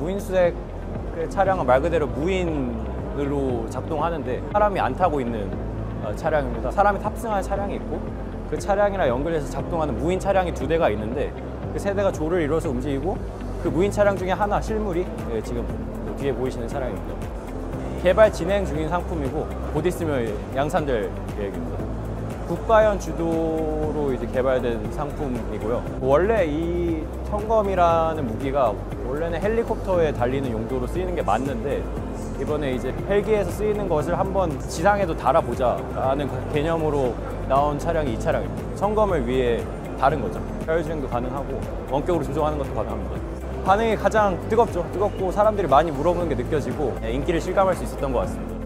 무인수색 차량은 말 그대로 무인으로 작동하는데 사람이 안 타고 있는 어, 차량입니다. 사람이 탑승한 차량이 있고 그 차량이랑 연결해서 작동하는 무인 차량이 두 대가 있는데 그 세 대가 조를 이뤄서 움직이고 그 무인 차량 중에 하나 실물이 예, 지금 그 뒤에 보이시는 차량입니다. 개발 진행 중인 상품이고 곧 있으면 양산될 계획입니다. 국가연 주도로 이제 개발된 상품이고요. 원래 이 청검이라는 무기가 원래는 헬리콥터에 달리는 용도로 쓰이는 게 맞는데 이번에 이제 헬기에서 쓰이는 것을 한번 지상에도 달아보자라는 개념으로 나온 차량이 이 차량입니다. 청검을 위해 다른 거죠. 자율주행도 가능하고 원격으로 조종하는 것도 가능합니다. 반응이 가장 뜨겁죠. 뜨겁고 사람들이 많이 물어보는 게 느껴지고 네, 인기를 실감할 수 있었던 것 같습니다.